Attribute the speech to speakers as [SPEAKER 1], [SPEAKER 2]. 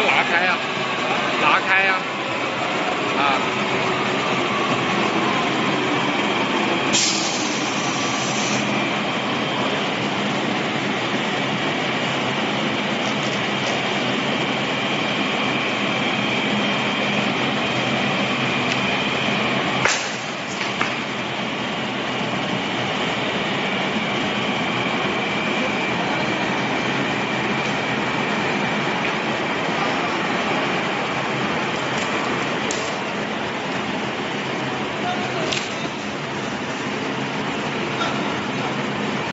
[SPEAKER 1] 拿开呀拿开呀啊。